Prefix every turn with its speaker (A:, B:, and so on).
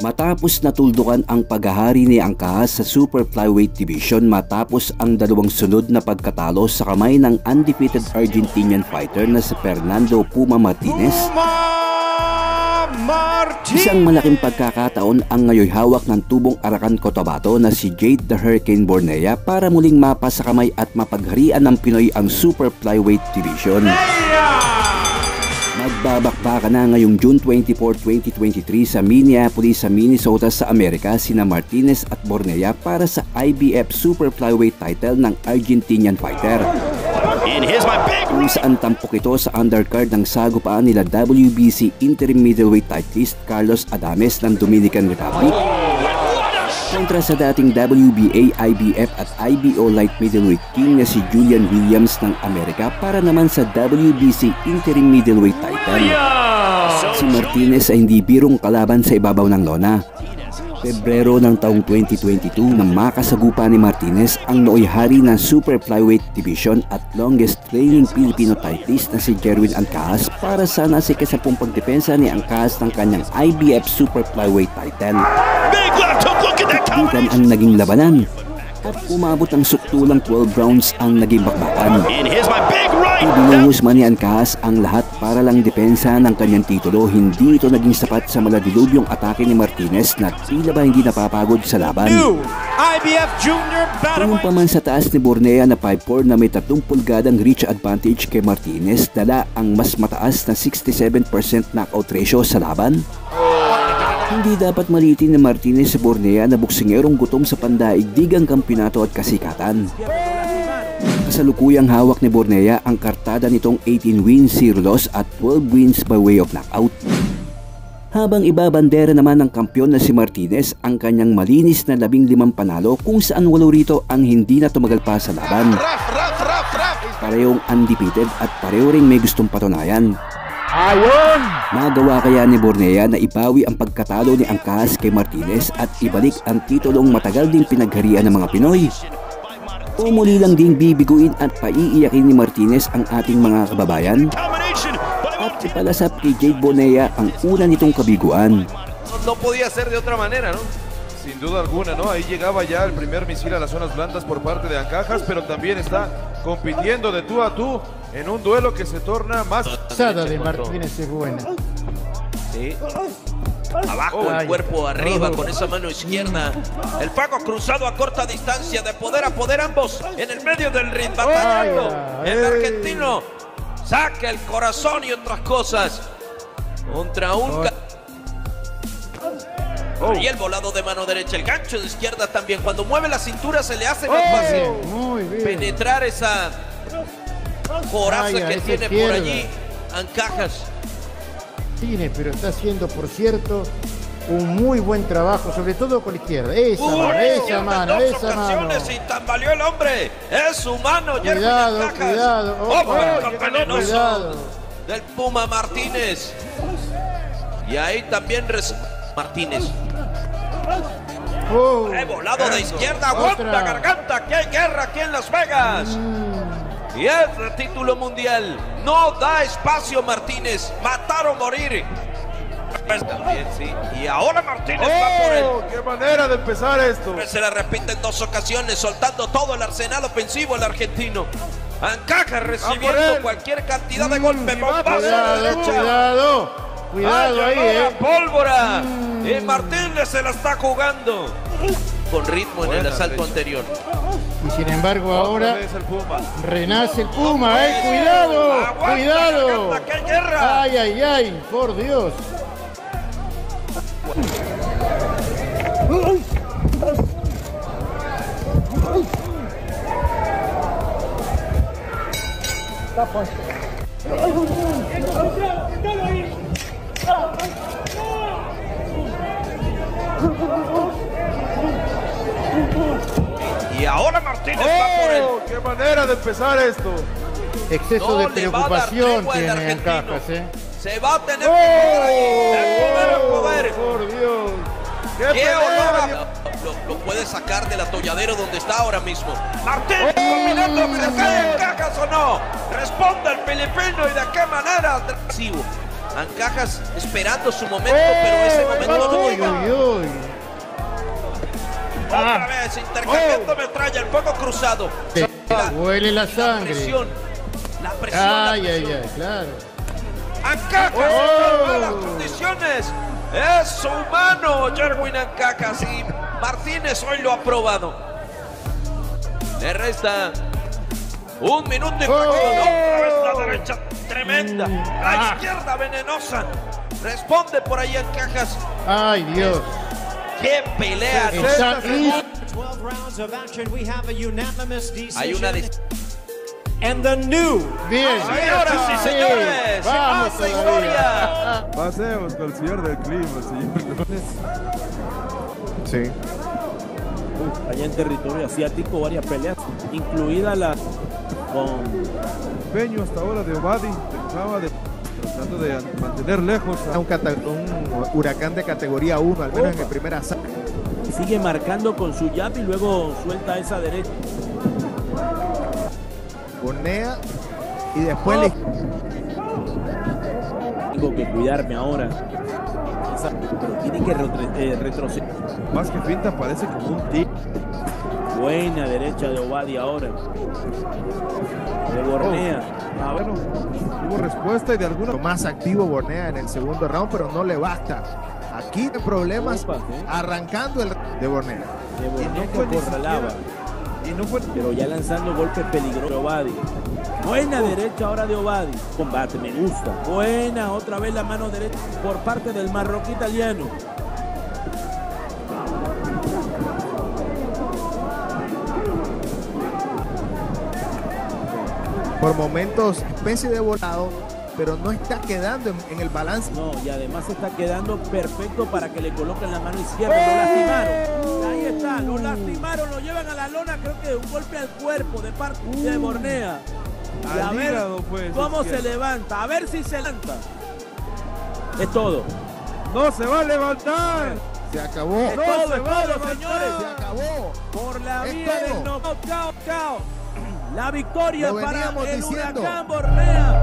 A: Matapos natuldukan ang paghahari ni Angkahas sa Super Flyweight Division matapos ang dalawang sunod na pagkatalo sa kamay ng undefeated Argentinian fighter na si Fernando Puma Martinez. Isang malaking pagkakataon ang ngayon hawak ng tubong Arakan Cotabato na si Jade the Hurricane Bornea para muling mapa sa kamay at mapagharian ng Pinoy ang Super Flyweight Division. Magbabakbaka na ngayong June 24, 2023 sa Minneapolis sa Minnesota sa Amerika sina Martinez at Bornea para sa IBF Super Flyweight title ng Argentinian fighter.
B: And here's my big
A: Kung saan tampok ito sa undercard ng sagupaan nila WBC Interim Middleweight Titleist Carlos Adames ng Dominican Republic kontra sa dating WBA, IBF at IBO Light Middleweight King na si Julian Williams ng Amerika para naman sa WBC Interim Middleweight title. Si Martinez ay hindi birong kalaban sa ibabaw ng lona. Pebrero ng taong 2022 nang makasagupa ni Martinez ang nooy hari ng Super Flyweight Division at longest reigning Filipino titleist na si Jerwin Ancahas para sana sa kasapong pagdepensa ni Ancahas ng kanyang IBF Super Flyweight title.
B: big left combination.
A: ang naging labanan at umabot ang suktulang 12 rounds ang naging bakbakan. Ibinuhos man ni Ancahas ang lahat para lang depensa ng kanyang titulo, hindi ito naging sapat sa maladilubyong atake ni Martinez na tila ba hindi napapagod sa laban.
C: New IBF Junior
A: Tunong
C: Battleweight.
A: pa man sa taas ni Bornea na 5'4 na may 30 pulgadang reach advantage kay Martinez, dala ang mas mataas na 67% knockout ratio sa laban. Hindi dapat malitin ni Martinez sa Bornea na buksingerong gutom sa pandaigdigang kampyonato at kasikatan. Kasalukuyang hawak ni Bornea ang kartada nitong 18 wins, 0 loss at 12 wins by way of knockout. Habang ibabandera naman ng kampyon na si Martinez ang kanyang malinis na labing limang panalo kung saan walo rito ang hindi na tumagal pa sa laban. Parehong undefeated at pareho ring may gustong patunayan.
C: Ayon!
A: Nagawa kaya ni Bornea na ibawi ang pagkatalo ni Angkahas kay Martinez at ibalik ang titulong matagal ding pinagharian ng mga Pinoy. O muli lang ding bibiguin at paiiyakin ni Martinez ang ating mga kababayan at ipalasap kay Jade Bornea ang una nitong kabiguan.
D: no podía ser de otra manera, ¿no? Sin duda alguna, ¿no? Ahí llegaba ya el primer misil a las zonas blandas por parte de Ancajas, pero también está compitiendo de tú a tú en un duelo que se torna más...
E: pasada de Martínez es buena.
F: Sí. Abajo, el cuerpo arriba
E: Oh.
F: con esa mano izquierda. El fuego cruzado a corta distancia, de poder a poder ambos en el medio del ring, batallando. El argentino saca el corazón y otras cosas. Contra un... ca- Y el volado de mano derecha, el gancho de izquierda también. Cuando mueve la cintura se le hace más fácil
E: Muy bien.
F: penetrar esa coraza
E: Ay,
F: que tiene por
E: izquierda.
F: allí. Ancajas.
E: Martínez, pero está haciendo, por cierto, un muy buen trabajo, sobre todo con la izquierda. Esa
F: Uy,
E: mano, esa mano,
F: dos
E: esa mano.
F: ocasiones y tambaleó el hombre. Es su mano, Jeremy
E: Cuidado, cuidado.
F: Ojo,
E: Opa,
F: el venenoso
E: cuidado.
F: del Puma Martínez. Y ahí también Martínez.
E: Oh,
F: He volado de izquierda, aguanta
E: Otra.
F: garganta, que hay guerra aquí en Las Vegas. Y el título mundial. No da espacio Martínez. Matar o morir. También, sí. Y ahora Martínez va por él.
D: ¡Oh! ¡Qué manera de empezar esto!
F: Se la repite en dos ocasiones, soltando todo el arsenal ofensivo el argentino. Ancaja recibiendo cualquier cantidad de golpes. A la
E: cuidado, cuidado. Cuidado
F: Ah,
E: ahí, eh.
F: pólvora. Y Martínez se la está jugando. Con ritmo en el
D: Buena
F: asalto
D: derecha.
F: anterior.
E: Y sin embargo ahora
D: el
E: renace el Puma, eh. Cuidado,
F: Aguanta,
E: cuidado. Ay, ay, ay, por Dios.
F: Y ahora Martínez va por él.
D: ¡Oh! ¡Qué manera de empezar esto!
E: Exceso
F: No
E: de
F: a
E: preocupación tiene
F: argentino.
E: Ancajas, eh.
F: Se va a tener que ahí. El poder al poder.
D: ¡Por Dios! ¡Qué,
F: ¡Qué
D: pelea!
F: a- Lo, lo puede sacar del atolladero donde está ahora mismo. Martínez combinando, ¿se cae en cajas o no? Responde el filipino y de qué manera. Agresivo. Ancajas esperando su momento, pero ese momento no
E: Uy,
F: llega.
E: Uy.
F: Otra vez intercambiando metralla, el fuego cruzado. La-
E: Huele la
F: la
E: sangre.
F: presión. La presión. la
E: Ay, ay,
F: presión.
E: ay, claro.
F: Ancajas
E: Oh.
F: en malas condiciones. Es humano Jerwin Ancajas y Martínez hoy lo ha probado. Le resta un minuto y
E: Oh.
F: Otra vez la derecha tremenda.
E: Mm.
F: La
E: Ah.
F: izquierda venenosa. Responde por ahí Ancajas.
E: Ay, Dios.
F: ¡Qué pelea!
E: Está-
C: 12 rounds of action. We have a unanimous decision.
F: Hay una.
C: And the new
E: Bien.
F: Señoras y
E: Sí,
F: señores, se
E: vamos todavía.
F: historia.
D: Pasemos con el señor del clima, señor.
E: Sí.
G: allá en territorio asiático varias peleas, incluida la con
D: Peño hasta ahora de Obadi, estaba de- tratando de mantener lejos a
H: un, huracán de categoría 1, al menos en el primer asalto.
G: sigue marcando con su jab y luego suelta esa derecha.
H: Bonea y después le
G: Tengo que cuidarme ahora. Pero tiene que eh, retroceder.
D: más que finta, parece como un tic.
G: Buena derecha de Obadi ahora. De Bornea.
D: Ah, bueno, hubo respuesta y de alguna
H: más activo Bornea en el segundo round, pero no le basta. Aquí hay problemas
G: Opa, ¿eh?
H: arrancando el de Bornea.
G: De
D: Y
G: Bornea
D: no
G: que acorralaba.
D: y no fue
G: Pero ya lanzando golpes peligrosos de Obadi. Buena derecha ahora de Obadi. Combate, me gusta. Buena, otra vez la mano derecha por parte del marroquí italiano.
H: Por momentos, especie de volado, pero no está quedando en, en el balance.
G: No, y además está quedando perfecto para que le coloquen la mano izquierda. Lo lastimaron. Ahí está, lo lastimaron, lo llevan a la lona. Creo que un golpe al cuerpo de parte de Bornea. Y a ver
D: pues,
G: cómo se levanta, a ver si se levanta. Es todo.
D: ¡No se va a levantar!
H: Se acabó.
G: Es todo, es todo, señores.
H: Se acabó.
G: Por la
H: Es
G: vía
H: todo.
G: del knockout, cao. La victoria para el
H: diciendo.
G: Huracán Bornea.